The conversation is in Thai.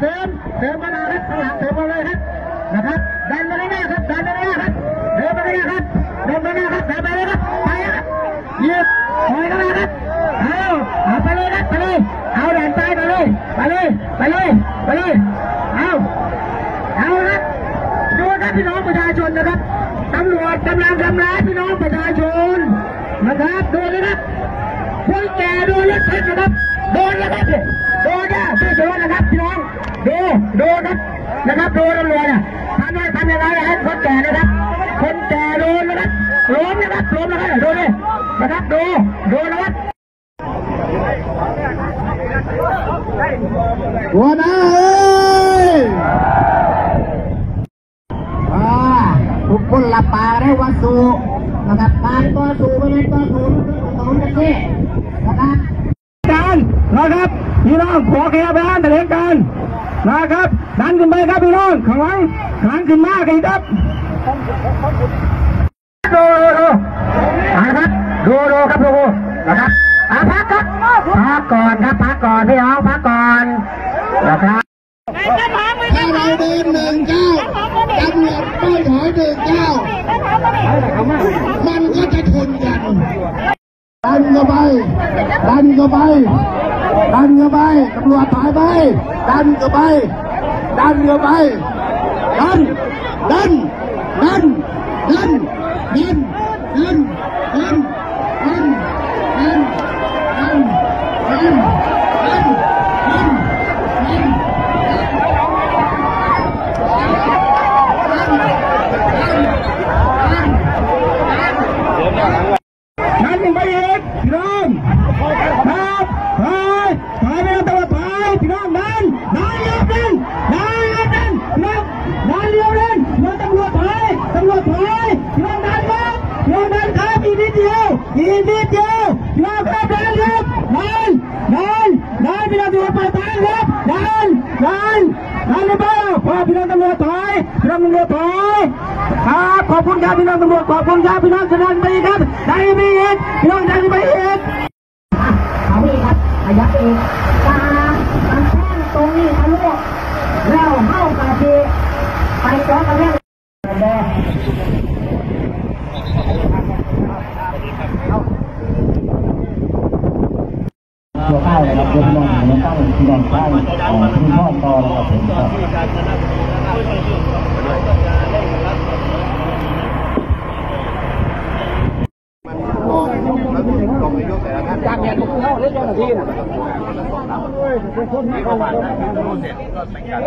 เสริมเสริมมาครับข้างหลังเสริมมาเลยครับนะครับดันมาเลยนะครับดันมาเลยนะครับเดินมาเลยนะครับเดินมาเลยครับเดินมาเลยครับไปครับหยิบถอยเข้ามาครับเอาเอาไปเลยครับไปเลยเอาดันไปไปเลยไปเลยไปเลยไปเลยเอาเอาครับดูครับพี่น้องประชาชนนะครับตำรวจกำลังทำร้ายพี่น้องประชาชนนะครับดูนะครับคนแก่โดนรถชนนะครับโดนนะครับโดนนะไม่โดนนะครับ ดูดูครับนะครับดูตำรวจเนี่ยทำไงทำยังไงให้คนแก่นะครับ คนแก่โดนนะครับล้มนะครับล้มนะครับดูดินะครับดูดูนะครับหัวหน้าเอ้ยอ่าทุกคนหลับตาได้ว่าสู้นะครับการต่อสู้ไม่ได้ต่อสู้ต่อสู้กันที่นะครับการนะครับพี่น้องขอแค่ไปอ่านแถลงการ ณ์นะครับ ดันขึ้นไปครับพี่น้องข้างหลังข้างหลังขึ้นมากันครับดูดูดูนะครับดูดูครับดูนะครับอะพักครับพักก่อนครับพักก่อนพี่น้องพักก่อนนะครับถ้าเราเดินหนึ่งเก้าตำรวจไม่ถอยหนึ่งเก้า มันก็จะชนกันดันเข้าไปดันเข้าไปดันเข้าไปตำรวจถอยไป ดันเข้าไป ดันเข้าไป ดัน ดัน ดัน ดัน ดันดัน อีกนิดเดียวพี่น้องครับนั่นครับนั่นนั่นนั่นพี่น้องตำรวจไปทางครับนั่นนั่นนั่นหรือเปล่าพอพี่น้องตำรวจถอยพี่น้องตำรวจถอยครับขอบคุณครับพี่น้องตำรวจขอบคุณครับพี่น้องจะดันไปครับไดันไปอีกพี่น้องไดันไปอีกเอานี่ครับขยับเองตามันแท่งตรงนี้ทะลุแล้ว ตัวข้าวนะครับตัพี่น้องผมตั้งพี่น้องข้าวของพี่พ่อตอนะครับผมครับจากเนี่ยทุกคนเล่นกันทีนะคที่เข้ามาเจก็แต่งงาน